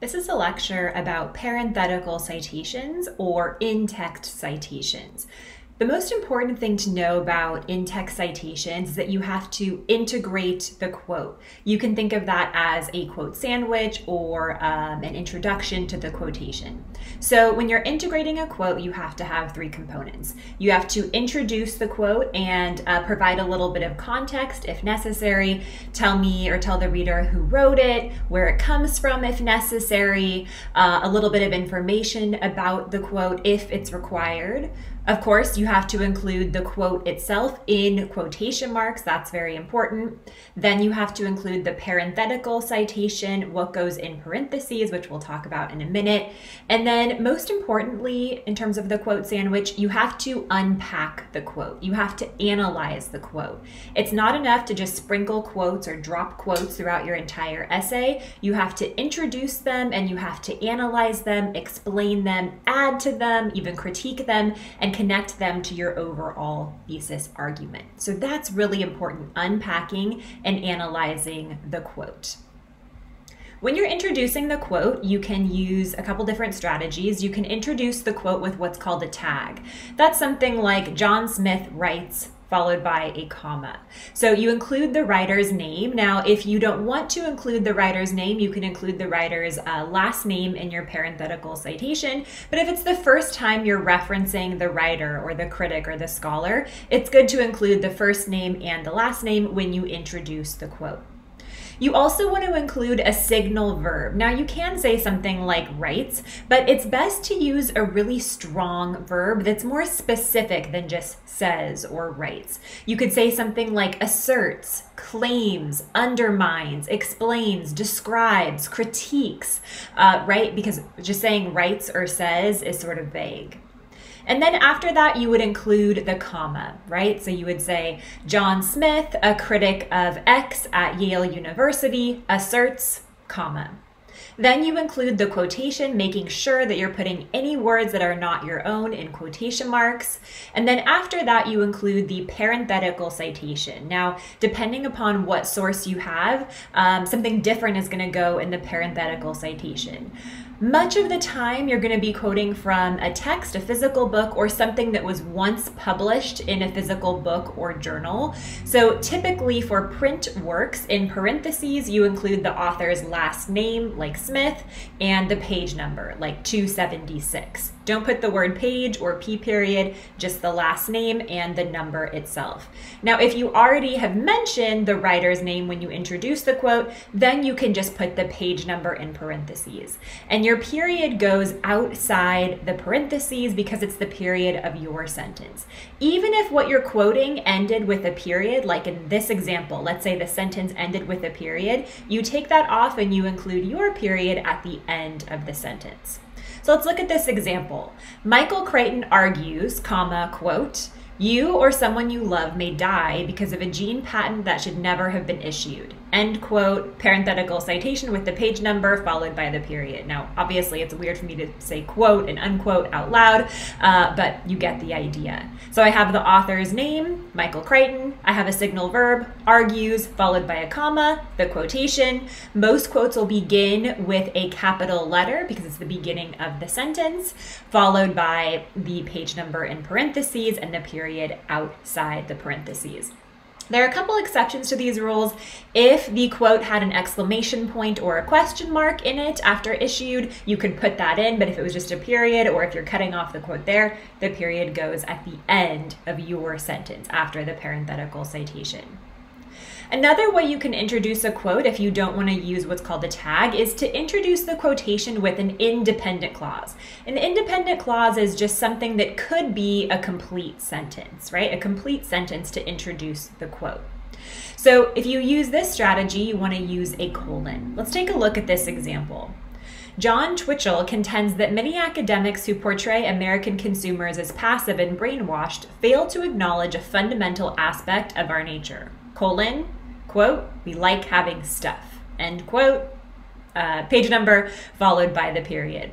This is a lecture about parenthetical citations or in-text citations. The most important thing to know about in-text citations is that you have to integrate the quote. You can think of that as a quote sandwich or um, an introduction to the quotation. So when you're integrating a quote, you have to have three components. You have to introduce the quote and uh, provide a little bit of context if necessary. Tell me or tell the reader who wrote it, where it comes from if necessary, uh, a little bit of information about the quote if it's required. Of course, you have to include the quote itself in quotation marks. That's very important. Then you have to include the parenthetical citation, what goes in parentheses, which we'll talk about in a minute. And then, most importantly, in terms of the quote sandwich, you have to unpack the quote. You have to analyze the quote. It's not enough to just sprinkle quotes or drop quotes throughout your entire essay. You have to introduce them and you have to analyze them, explain them, add to them, even critique them, and connect them to your overall thesis argument. So that's really important, unpacking and analyzing the quote. When you're introducing the quote, you can use a couple different strategies. You can introduce the quote with what's called a tag. That's something like John Smith writes, followed by a comma. So you include the writer's name. Now, if you don't want to include the writer's name, you can include the writer's uh, last name in your parenthetical citation. But if it's the first time you're referencing the writer or the critic or the scholar, it's good to include the first name and the last name when you introduce the quote. You also want to include a signal verb. Now, you can say something like writes, but it's best to use a really strong verb that's more specific than just says or writes. You could say something like asserts, claims, undermines, explains, describes, critiques, uh, right? Because just saying writes or says is sort of vague. And then after that, you would include the comma, right? So you would say, John Smith, a critic of X at Yale University, asserts, comma. Then you include the quotation, making sure that you're putting any words that are not your own in quotation marks. And then after that, you include the parenthetical citation. Now, depending upon what source you have, um, something different is going to go in the parenthetical citation. Much of the time, you're going to be quoting from a text, a physical book, or something that was once published in a physical book or journal. So, typically for print works, in parentheses, you include the author's last name, like Smith, and the page number, like 276. Don't put the word page or p period, just the last name and the number itself. Now, if you already have mentioned the writer's name when you introduce the quote, then you can just put the page number in parentheses. And your period goes outside the parentheses because it's the period of your sentence. Even if what you're quoting ended with a period, like in this example, let's say the sentence ended with a period, you take that off and you include your period at the end of the sentence. So let's look at this example. Michael Crichton argues, comma, quote, you or someone you love may die because of a gene patent that should never have been issued. End quote, parenthetical citation with the page number followed by the period. Now, obviously, it's weird for me to say quote and unquote out loud, uh, but you get the idea. So I have the author's name, Michael Crichton. I have a signal verb, argues, followed by a comma, the quotation. Most quotes will begin with a capital letter because it's the beginning of the sentence, followed by the page number in parentheses and the period outside the parentheses. There are a couple exceptions to these rules. If the quote had an exclamation point or a question mark in it after issued, you could put that in, but if it was just a period or if you're cutting off the quote there, the period goes at the end of your sentence after the parenthetical citation. Another way you can introduce a quote if you don't want to use what's called a tag is to introduce the quotation with an independent clause. An independent clause is just something that could be a complete sentence, right? A complete sentence to introduce the quote. So if you use this strategy, you want to use a colon. Let's take a look at this example. John Twitchell contends that many academics who portray American consumers as passive and brainwashed fail to acknowledge a fundamental aspect of our nature. Colon, quote, we like having stuff, end quote, uh, page number followed by the period.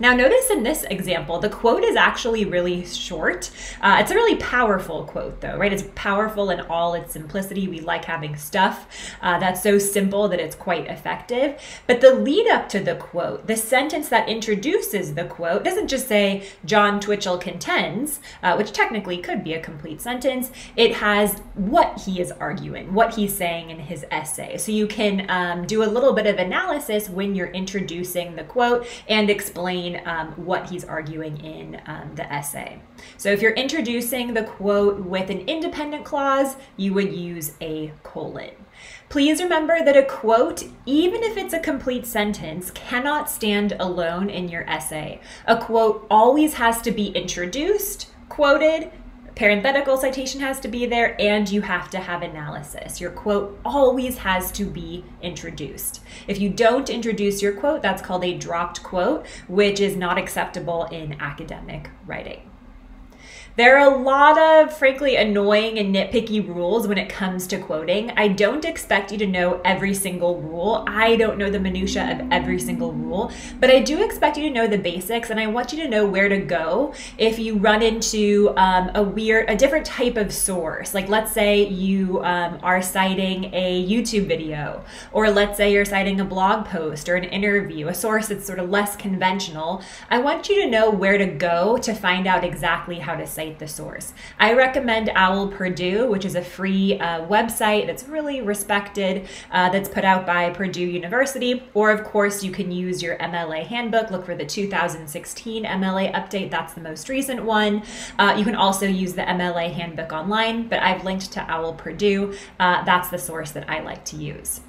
Now, notice in this example, the quote is actually really short. Uh, it's a really powerful quote, though, right? It's powerful in all its simplicity. We like having stuff uh, that's so simple that it's quite effective. But the lead up to the quote, the sentence that introduces the quote, doesn't just say John Twitchell contends, uh, which technically could be a complete sentence. It has what he is arguing, what he's saying in his essay. So you can um, do a little bit of analysis when you're introducing the quote and explain explain um, what he's arguing in um, the essay. So if you're introducing the quote with an independent clause, you would use a colon. Please remember that a quote, even if it's a complete sentence, cannot stand alone in your essay. A quote always has to be introduced, quoted, parenthetical citation has to be there, and you have to have analysis. Your quote always has to be introduced. If you don't introduce your quote, that's called a dropped quote, which is not acceptable in academic writing. There are a lot of, frankly, annoying and nitpicky rules when it comes to quoting. I don't expect you to know every single rule. I don't know the minutia of every single rule, but I do expect you to know the basics, and I want you to know where to go if you run into um, a weird, a different type of source. Like, let's say you um, are citing a YouTube video, or let's say you're citing a blog post or an interview, a source that's sort of less conventional. I want you to know where to go to find out exactly how to cite cite the source. I recommend OWL Purdue, which is a free uh, website that's really respected, uh, that's put out by Purdue University. Or, of course, you can use your MLA handbook. Look for the 2016 MLA update, that's the most recent one. Uh, you can also use the MLA handbook online, but I've linked to OWL Purdue. Uh, that's the source that I like to use.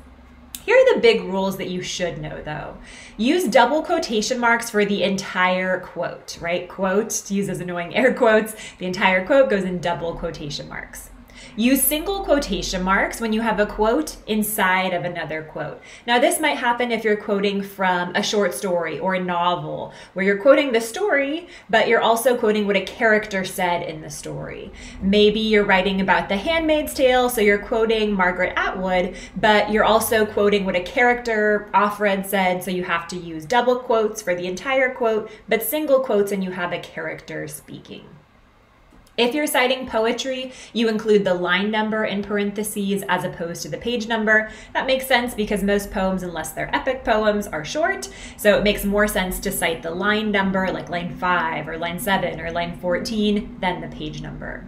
Here are the big rules that you should know though. Use double quotation marks for the entire quote, right? Quote, use those annoying air quotes. The entire quote goes in double quotation marks. Use single quotation marks when you have a quote inside of another quote. Now, this might happen if you're quoting from a short story or a novel, where you're quoting the story, but you're also quoting what a character said in the story. Maybe you're writing about The Handmaid's Tale, so you're quoting Margaret Atwood, but you're also quoting what a character Offred said, so you have to use double quotes for the entire quote, but single quotes and you have a character speaking. If you're citing poetry, you include the line number in parentheses as opposed to the page number. That makes sense because most poems, unless they're epic poems, are short. So it makes more sense to cite the line number, like line 5 or line 7 or line 14, than the page number.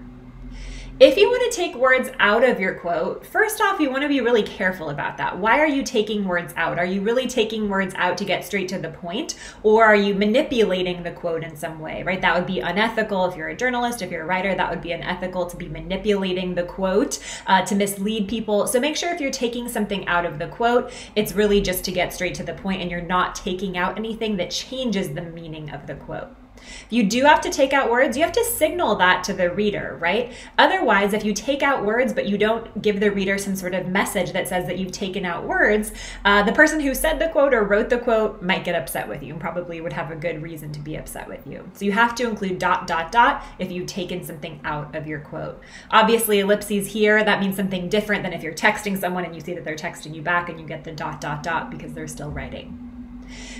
If you want to take words out of your quote, first off, you want to be really careful about that. Why are you taking words out? Are you really taking words out to get straight to the point? Or are you manipulating the quote in some way, right? That would be unethical if you're a journalist, if you're a writer, that would be unethical to be manipulating the quote uh, to mislead people. So make sure if you're taking something out of the quote, it's really just to get straight to the point and you're not taking out anything that changes the meaning of the quote. If you do have to take out words, you have to signal that to the reader, right? Otherwise, if you take out words but you don't give the reader some sort of message that says that you've taken out words, uh, the person who said the quote or wrote the quote might get upset with you and probably would have a good reason to be upset with you. So you have to include dot, dot, dot if you've taken something out of your quote. Obviously, ellipses here, that means something different than if you're texting someone and you see that they're texting you back and you get the dot, dot, dot because they're still writing.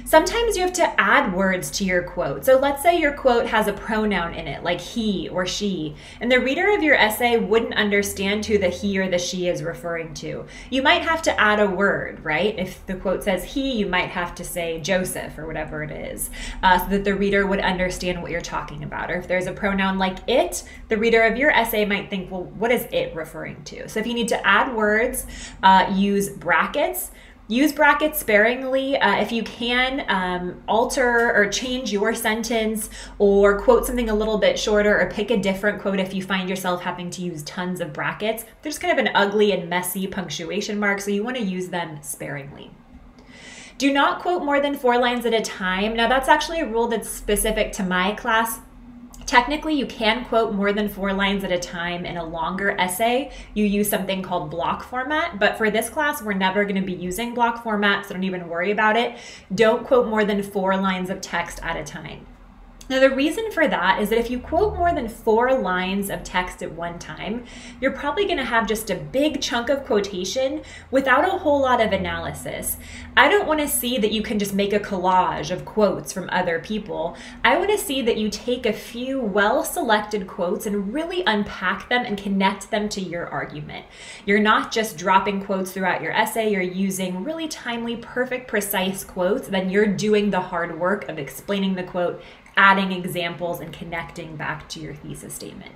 Sometimes you have to add words to your quote. So let's say your quote has a pronoun in it, like he or she, and the reader of your essay wouldn't understand who the he or the she is referring to. You might have to add a word, right? If the quote says he, you might have to say Joseph or whatever it is, uh, so that the reader would understand what you're talking about. Or if there's a pronoun like it, the reader of your essay might think, well, what is it referring to? So if you need to add words, uh, use brackets. Use brackets sparingly. Uh, if you can, um, alter or change your sentence or quote something a little bit shorter or pick a different quote if you find yourself having to use tons of brackets. There's kind of an ugly and messy punctuation mark, so you want to use them sparingly. Do not quote more than four lines at a time. Now, that's actually a rule that's specific to my class Technically, you can quote more than four lines at a time in a longer essay. You use something called block format, but for this class, we're never going to be using block format, so don't even worry about it. Don't quote more than four lines of text at a time. Now, the reason for that is that if you quote more than four lines of text at one time, you're probably going to have just a big chunk of quotation without a whole lot of analysis. I don't want to see that you can just make a collage of quotes from other people. I want to see that you take a few well selected quotes and really unpack them and connect them to your argument. You're not just dropping quotes throughout your essay, you're using really timely, perfect, precise quotes, then you're doing the hard work of explaining the quote adding examples and connecting back to your thesis statement.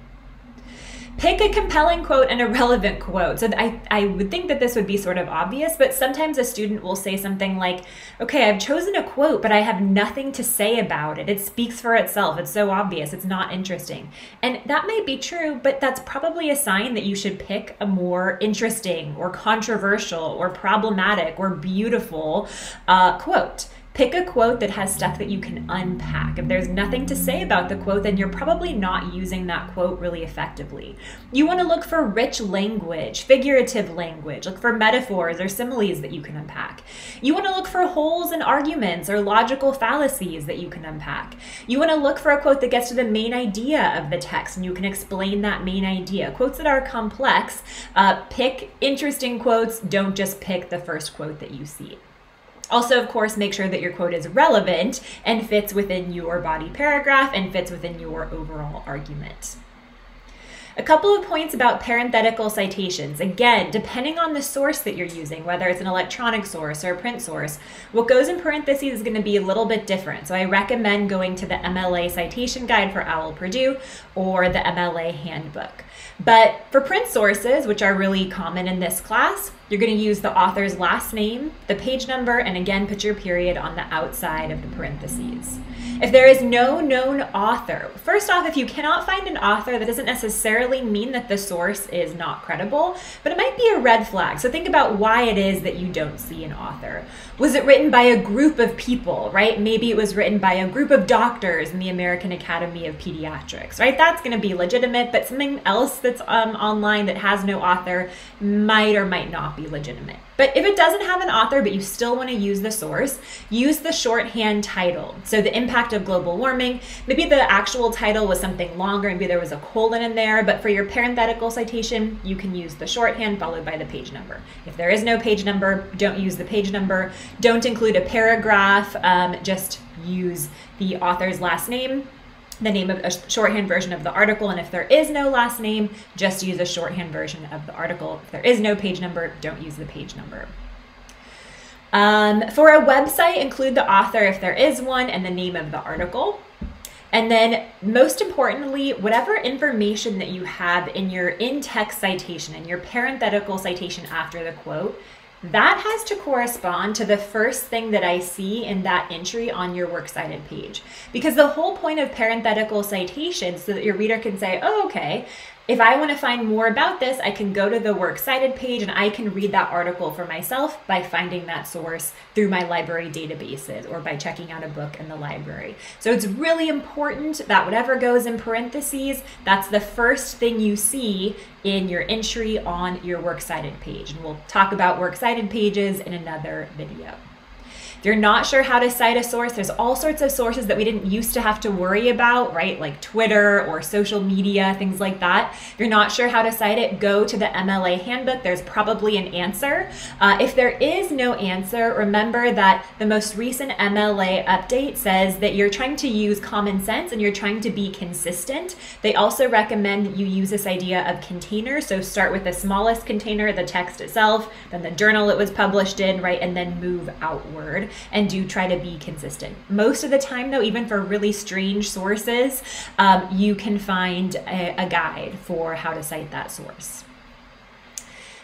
Pick a compelling quote and a relevant quote. So I, I would think that this would be sort of obvious, but sometimes a student will say something like, okay, I've chosen a quote, but I have nothing to say about it. It speaks for itself. It's so obvious. It's not interesting. And that might be true, but that's probably a sign that you should pick a more interesting or controversial or problematic or beautiful uh, quote. Pick a quote that has stuff that you can unpack. If there's nothing to say about the quote, then you're probably not using that quote really effectively. You want to look for rich language, figurative language, look for metaphors or similes that you can unpack. You want to look for holes in arguments or logical fallacies that you can unpack. You want to look for a quote that gets to the main idea of the text and you can explain that main idea. Quotes that are complex, uh, pick interesting quotes, don't just pick the first quote that you see. Also, of course, make sure that your quote is relevant and fits within your body paragraph and fits within your overall argument. A couple of points about parenthetical citations. Again, depending on the source that you're using, whether it's an electronic source or a print source, what goes in parentheses is going to be a little bit different. So I recommend going to the MLA citation guide for OWL Purdue or the MLA handbook. But for print sources, which are really common in this class, you're going to use the author's last name, the page number, and again, put your period on the outside of the parentheses. If there is no known author, first off, if you cannot find an author, that doesn't necessarily mean that the source is not credible, but it might be a red flag. So think about why it is that you don't see an author. Was it written by a group of people, right? Maybe it was written by a group of doctors in the American Academy of Pediatrics, right? That's going to be legitimate, but something else that's um, online that has no author might or might not be legitimate. But if it doesn't have an author, but you still want to use the source, use the shorthand title. So the impact of global warming, maybe the actual title was something longer, maybe there was a colon in there, but for your parenthetical citation, you can use the shorthand followed by the page number. If there is no page number, don't use the page number. Don't include a paragraph, um, just use the author's last name the name of a shorthand version of the article. And if there is no last name, just use a shorthand version of the article. If there is no page number, don't use the page number. Um, for a website, include the author if there is one and the name of the article. And then, most importantly, whatever information that you have in your in text citation and your parenthetical citation after the quote, that has to correspond to the first thing that I see in that entry on your works cited page. Because the whole point of parenthetical citation so that your reader can say, oh, okay, if I want to find more about this, I can go to the Works Cited page and I can read that article for myself by finding that source through my library databases or by checking out a book in the library. So it's really important that whatever goes in parentheses, that's the first thing you see in your entry on your Works Cited page. And we'll talk about Works Cited pages in another video you're not sure how to cite a source, there's all sorts of sources that we didn't used to have to worry about, right? Like Twitter or social media, things like that. If you're not sure how to cite it, go to the MLA handbook. There's probably an answer. Uh, if there is no answer, remember that the most recent MLA update says that you're trying to use common sense and you're trying to be consistent. They also recommend that you use this idea of container. So start with the smallest container, the text itself, then the journal it was published in, right? And then move outward and do try to be consistent. Most of the time, though, even for really strange sources, um, you can find a, a guide for how to cite that source.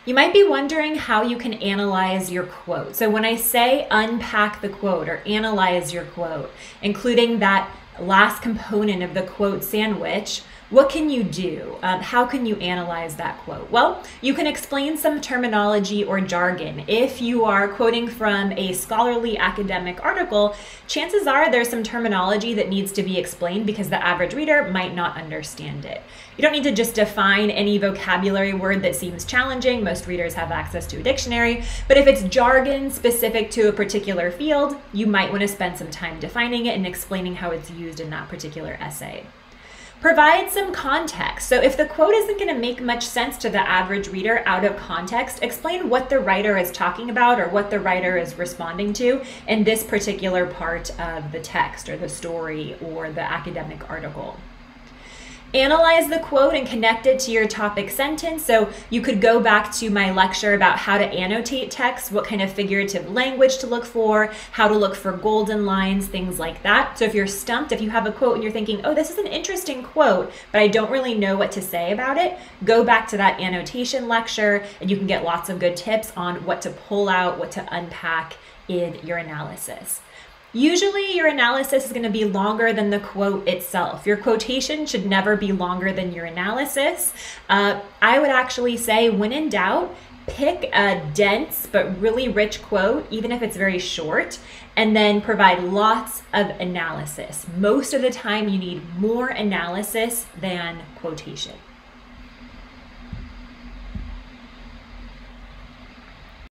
You might be wondering how you can analyze your quote. So when I say unpack the quote or analyze your quote, including that last component of the quote sandwich, What can you do? Um, how can you analyze that quote? Well, you can explain some terminology or jargon. If you are quoting from a scholarly academic article, chances are there's some terminology that needs to be explained because the average reader might not understand it. You don't need to just define any vocabulary word that seems challenging. Most readers have access to a dictionary. But if it's jargon specific to a particular field, you might want to spend some time defining it and explaining how it's used in that particular essay. Provide some context. So if the quote isn't going to make much sense to the average reader out of context, explain what the writer is talking about or what the writer is responding to in this particular part of the text or the story or the academic article. Analyze the quote and connect it to your topic sentence. So you could go back to my lecture about how to annotate text, what kind of figurative language to look for, how to look for golden lines, things like that. So if you're stumped, if you have a quote and you're thinking, oh, this is an interesting quote, but I don't really know what to say about it, go back to that annotation lecture and you can get lots of good tips on what to pull out, what to unpack in your analysis. Usually, your analysis is going to be longer than the quote itself. Your quotation should never be longer than your analysis. Uh, I would actually say, when in doubt, pick a dense but really rich quote, even if it's very short, and then provide lots of analysis. Most of the time, you need more analysis than quotation.